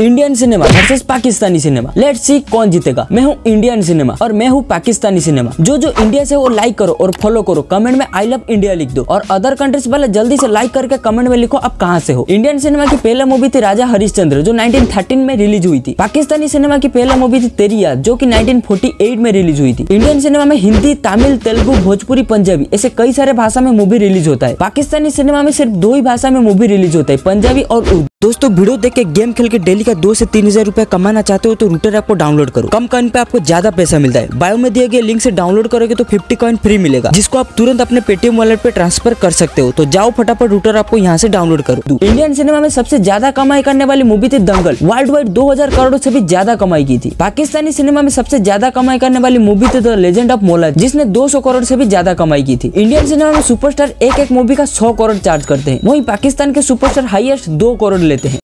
Indian cinema versus Pakistani cinema let's see कौन जीतेगा। मैं हूँ इंडियन सिनेमा और मैं हूँ पाकिस्तानी सिनेमा जो जो इंडिया से वो लाइक करो और फॉलो करो। कमेंट में आई लव इंडिया लिख दो। और अदर कंट्रीज़ वाले जल्दी से लाइक करके कमेंट में लिखो आप कहाँ से हो। इंडियन सिनेमा की पहला मूवी थी राजा हरिश्चंद्र, जो 1913 में रिलीज़ हुई थी। पाकिस्तानी सिनेमा की पहला मूवी थी तेरी याद, जो कि 1948 में रिलीज़ हुई थी। इंडियन सिनेमा में हिंदी, तमिल, तेलुगु, भोजपुरी, पंजाबी, ऐसे कई सारे भाषा में मूवी रिलीज़ होता है। पाकिस्तानी सिनेमा में सिर्फ़ दो ही भाषा में मूवी रिलीज़ होता है, पंजाबी और उर्दू। दोस्तों, वीडियो देख के गेम खेल के डेली का दो से तीन हज़ार रुपया कमाना चाहते हो तो रूटर ऐप को डाउनलोड करो। कम कॉइन पे आपको ज़्यादा पैसा मिलता है। बायो में दिए गए लिंक से डाउनलोड करोगे तो 50 कॉइन फ्री मिलेगा। जिसको आप तुरंत अपने पेटीएम वॉलेट पे ट्रांसफ़र कर सकते हो। तो जाओ फटाफट रूटर ऐप को यहाँ से डाउनलोड करो। इंडियन सिनेमा में सबसे ज़्यादा कमाई करने वाली मूवी थी दंगल। वर्ल्ड वाइड दो हज़ार करोड़ से भी ज़्यादा कमाई की थी। पाकिस्तानी सिनेमा में सबसे ज़्यादा कमाई करने वाली मूवी थी द लेजेंड ऑफ़ मोला जिसने 200 करोड़ से भी ज़्यादा कमाई की थी। इंडियन सिनेमा में सुपरस्टार एक एक मूवी का 100 करोड़ चार्ज करते हैं। वहीं पाकिस्तान के सुपरस्टार हाईएस्ट दो करोड़ लेते हैं।